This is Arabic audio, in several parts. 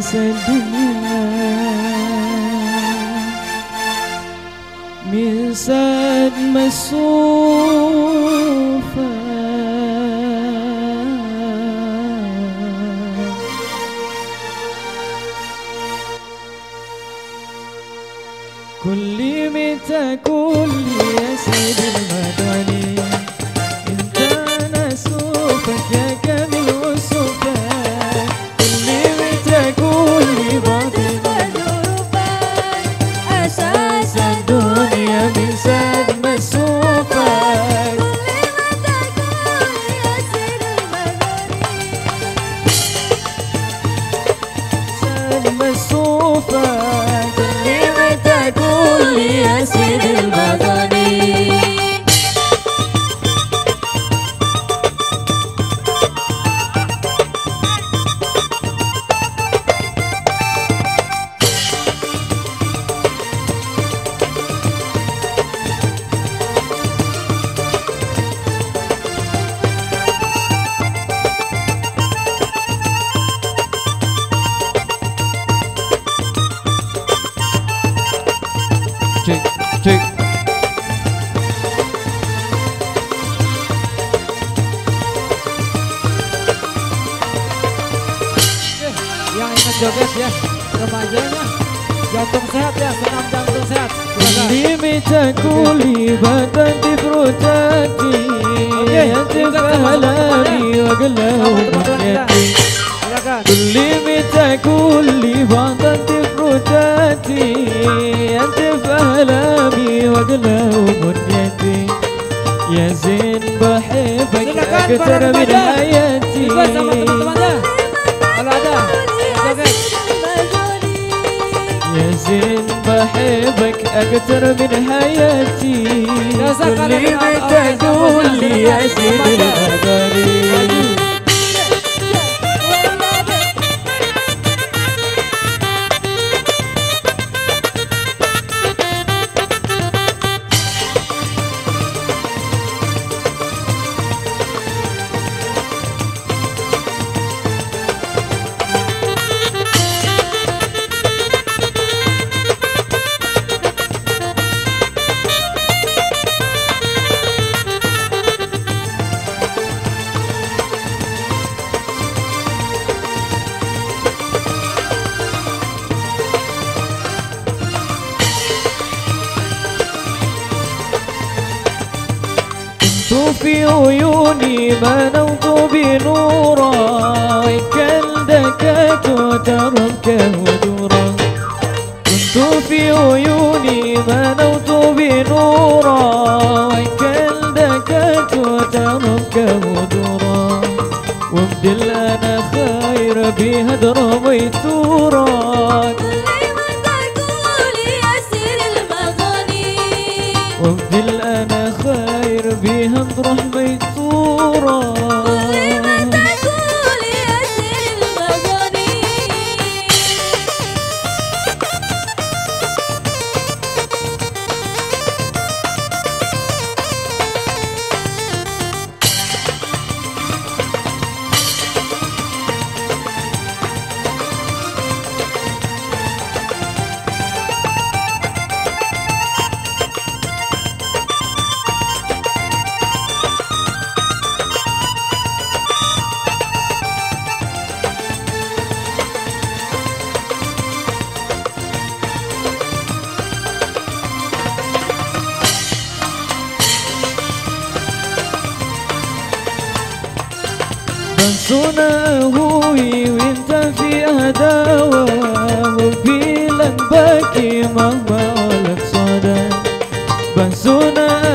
أنساس الدنيا من ساد مسوفا كل كل joget ya, remajanya. Jantung sehat ya, senam jantung sehat. Silakan. لمتى كل بدن تفرتاتي يتفهلاني وقلها ومنيتي Silakan. كل متى كل بدن تفرتاتي يتفهلاني وقلها ومنيتي يا زين بحبك Silakan أكثر para من remaja. حياتي أكثر من حياتي. كل ما تقول لي يا سيدي في عيوني ما نوت بنورا كالدكات وترك هدورا كنت في عيوني ما نوت بنورا كالدكات وترك هدورا وابدل أنا خير بهدر ميسورا أنا خير بها نروح ميسورة بنسونا هوي وانت في هداوة وفي لنباكي مهما لك صدى. بنسونا هوي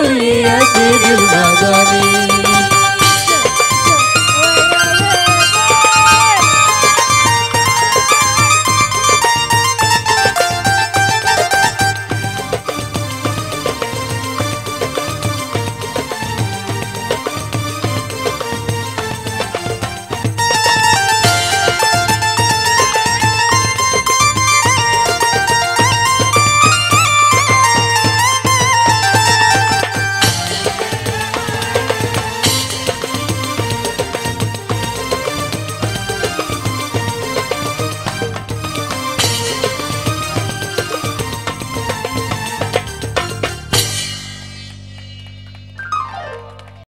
وبودك كل ما